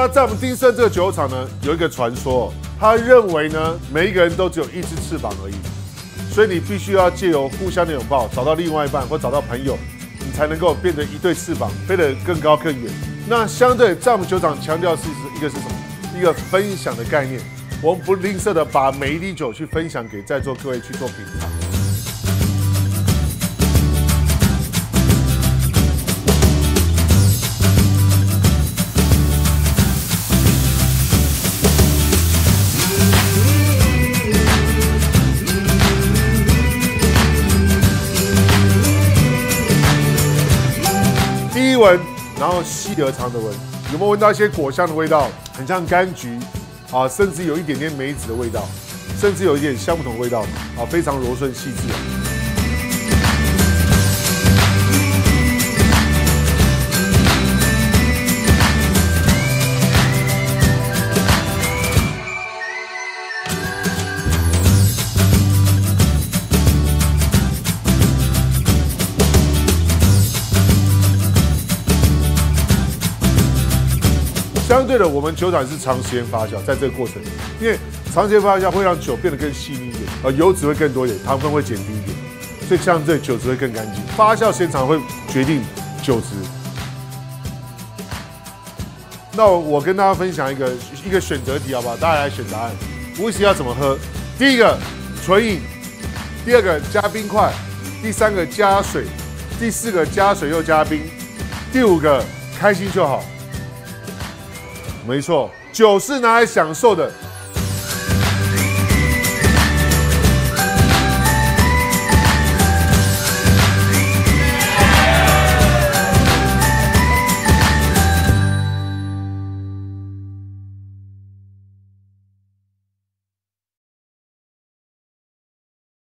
那在我们丁胜这个酒厂呢，有一个传说，他认为呢，每一个人都只有一只翅膀而已，所以你必须要借由互相的拥抱，找到另外一半或找到朋友，你才能够变成一对翅膀，飞得更高更远。那相对在我们酒厂强调是一个是什么？一个分享的概念，我们不吝啬的把每一滴酒去分享给在座各位去做品尝。闻，然后细而长的闻，有没有闻到一些果香的味道？很像柑橘啊，甚至有一点点梅子的味道，甚至有一点橡木桶味道啊，非常柔顺细致。相对的，我们酒厂是长时间发酵，在这个过程里，因为长时间发酵会让酒变得更细腻一点，呃，油脂会更多一点，糖分会减低一点，所以相对酒质会更干净。发酵时间长会决定酒质。那我跟大家分享一个一个选择题，好不好？大家来选答案。威士忌要怎么喝？第一个纯饮，第二个加冰块，第三个加水，第四个加水又加冰，第五个开心就好。没错，酒是拿来享受的，